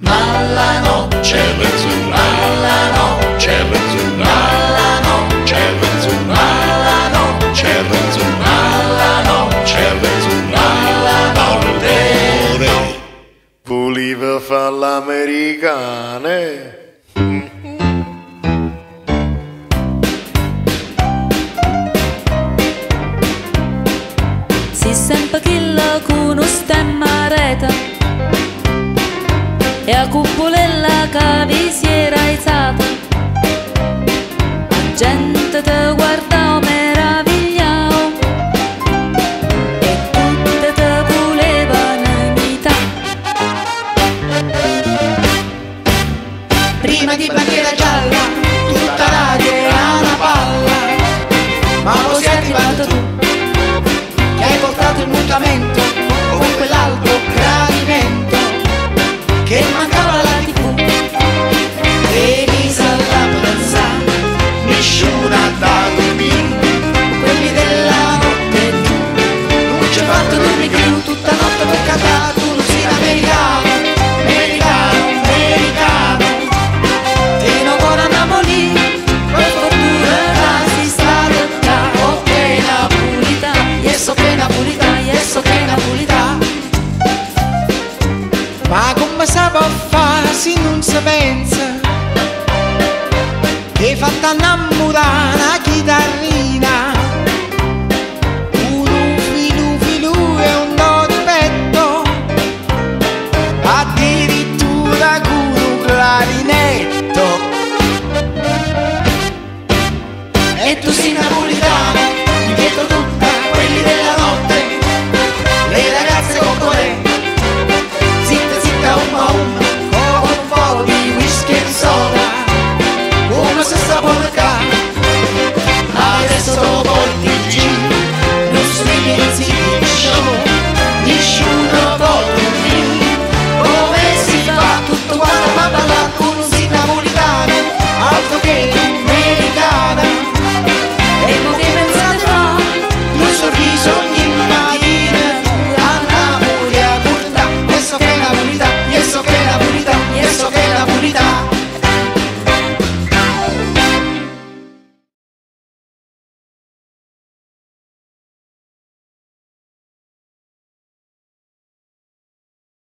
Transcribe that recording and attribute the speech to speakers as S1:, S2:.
S1: Ma la notte
S2: c'è l'Enzuna,
S1: Ma la notte
S2: c'è l'Enzuna,
S1: Ma la notte
S2: c'è l'Enzuna,
S1: Ma la notte.
S3: Voleva fare l'americane.
S4: Si sempre che la conosce mareta E a cupolella che vi si era alzata. La gente te guardava meravigliao. E tutte te volevano imitare
S1: Prima di bandiera gialla Tutta l'aria era una palla. Ma poi sei arrivato tu Che hai portato il mutamento que my acaba pensa che fatta innamorare una chitarrina. Un filu filu e un do di petto addirittura con un clarinetto. E tu sei napolitano.